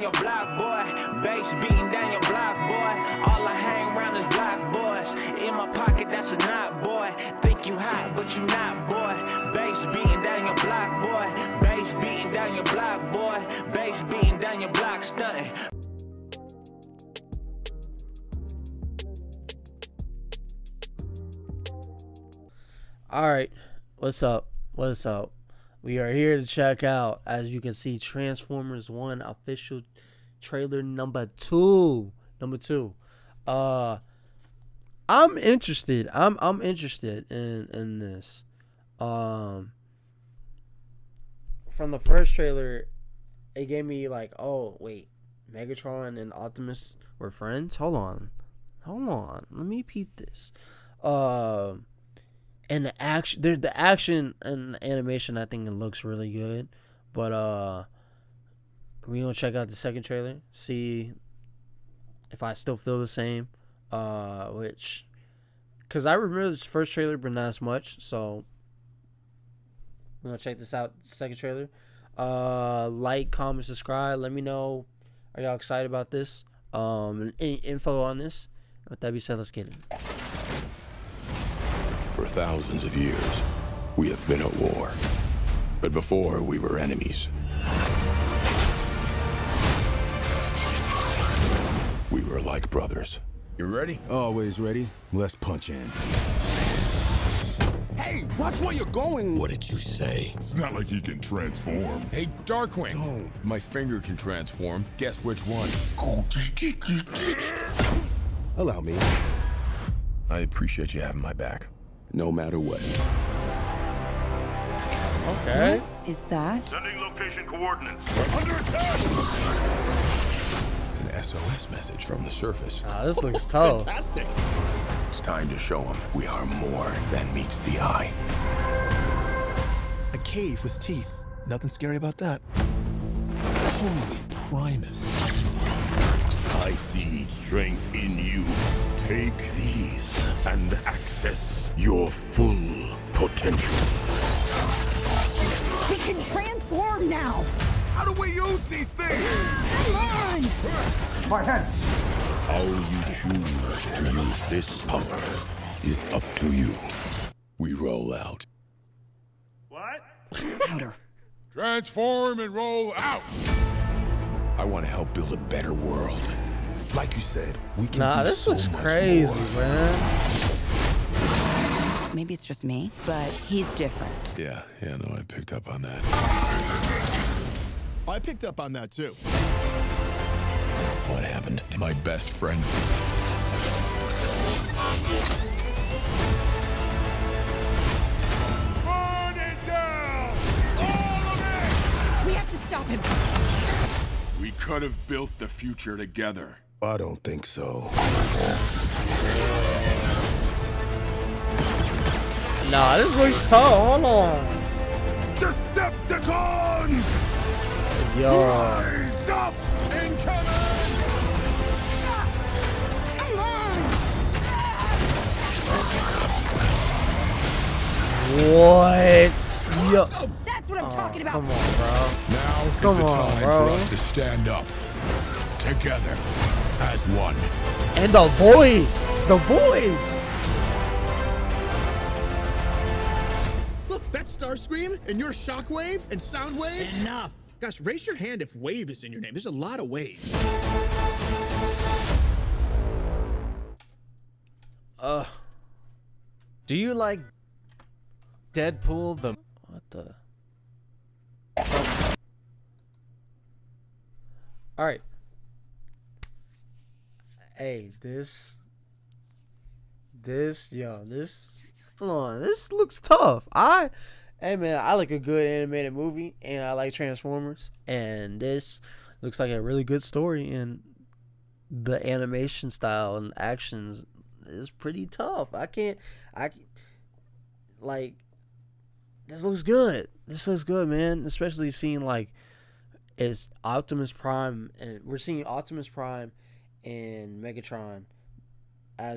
down your block, boy. Bass beating down your block, boy. All I hang around is black boys. In my pocket, that's a knot, boy. Think you hot, but you not, boy. Bass beating down your block, boy. Bass beating down your block, boy. Bass beating down your block, stunting. All right, what's up? What's up? We are here to check out, as you can see, Transformers One official trailer number two. Number two. Uh, I'm interested. I'm I'm interested in in this. Um, from the first trailer, it gave me like, oh wait, Megatron and Optimus were friends. Hold on, hold on. Let me peep this. Um and the action there's the action and the animation I think it looks really good. But uh we gonna check out the second trailer, see if I still feel the same. Uh which cause I remember this first trailer but not as much, so we're gonna check this out, second trailer. Uh like, comment, subscribe, let me know are y'all excited about this? Um any info on this. With that being said, let's get it. For thousands of years, we have been at war. But before, we were enemies. We were like brothers. You ready? Always ready. Let's punch in. Hey, watch where you're going. What did you say? It's not like he can transform. Hey, Darkwing. Don't. My finger can transform. Guess which one? Allow me. I appreciate you having my back. No matter what. Okay. Is that? Sending location coordinates. Under attack it's an SOS message from the surface. Ah, this looks tough. Fantastic. It's time to show them we are more than meets the eye. A cave with teeth. Nothing scary about that. Holy Primus. I see strength in you. Take these and access your full potential. We can transform now! How do we use these things? Come on! How you choose to use this power is up to you. We roll out. What? Powder. Transform and roll out. I want to help build a better world. Like you said, we can Nah, do this so looks much crazy, more. man. Maybe it's just me, but he's different. Yeah, yeah, no, I picked up on that. I picked up on that too. What happened to my best friend? Burn it down! All of it! We have to stop him! We could have built the future together. I don't think so. Nah, this looks tough. Hold on. Decepticons! Yo. Rise up! Come on! What? Yo. That's what I'm oh, talking about! Come on, bro. Now is the on, time bro. for us to stand up together as one. And the voice. The voice. Look, that's Starscream, and you're Shockwave and Soundwave. Enough. Gosh, raise your hand if Wave is in your name. There's a lot of waves. Uh, do you like Deadpool the What the? All right. Hey, this, this, yo, this, hold on, this looks tough. I, hey man, I like a good animated movie, and I like Transformers, and this looks like a really good story, and the animation style and actions is pretty tough. I can't, I, like, this looks good. This looks good, man. Especially seeing like it's Optimus Prime, and we're seeing Optimus Prime and Megatron. As